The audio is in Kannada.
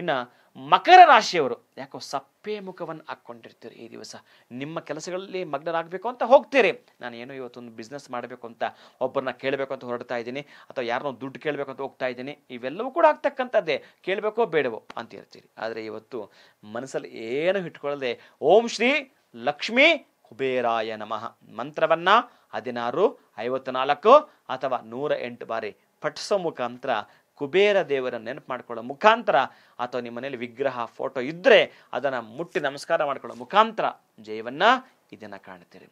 ಇನ್ನು ಮಕರ ರಾಶಿಯವರು, ಯಾಕೋ ಸಪ್ಪೆ ಮುಖವನ್ನು ಹಾಕ್ಕೊಂಡಿರ್ತೀರಿ ಈ ದಿವಸ. ನಿಮ್ಮ ಕೆಲಸಗಳಲ್ಲಿ ಮಗ್ನರಾಗಬೇಕು ಅಂತ ಹೋಗ್ತೀರಿ. ನಾನು ಏನೋ ಇವತ್ತೊಂದು ಬಿಸ್ನೆಸ್ ಮಾಡಬೇಕು ಅಂತ ಒಬ್ಬರನ್ನ ಕೇಳಬೇಕು ಅಂತ ಹೊರಡ್ತಾ ಇದ್ದೀನಿ, ಅಥವಾ ಯಾರನ್ನೋ ದುಡ್ಡು ಕೇಳಬೇಕು ಅಂತ ಹೋಗ್ತಾ ಇದ್ದೀನಿ, ಇವೆಲ್ಲವೂ ಕೂಡ ಆಗ್ತಕ್ಕಂಥದ್ದೇ. ಕೇಳಬೇಕೋ ಬೇಡವೋ ಅಂತ ಇರ್ತೀರಿ ಆದರೆ ಇವತ್ತು ಮನಸ್ಸಲ್ಲಿ ಏನೂ ಇಟ್ಕೊಳ್ಳದೆ, ಓಂ ಶ್ರೀ ಲಕ್ಷ್ಮೀ ಕುಬೇರಾಯ ನಮಃ. ಮಂತ್ರವನ್ನ ಹದಿನಾರು, ಐವತ್ನಾಲ್ಕು ಅಥವಾ ನೂರ ಎಂಟು ಬಾರಿ ಪಠಿಸೋ ಮುಖಾಂತರ ಕುಬೇರ ದೇವರ ನೆನಪು ಮಾಡ್ಕೊಳ್ಳೋ ಮುಖಾಂತರ ಅಥವಾ ನಿಮ್ಮ ಮನೇಲಿ ವಿಗ್ರಹ ಫೋಟೋ ಇದ್ದರೆ ಅದನ್ನು ಮುಟ್ಟಿ ನಮಸ್ಕಾರ ಮಾಡ್ಕೊಳ್ಳೋ ಮುಖಾಂತರ ಜಯವನ್ನ ಇದನ್ನು ಕಾಣ್ತೀರಿ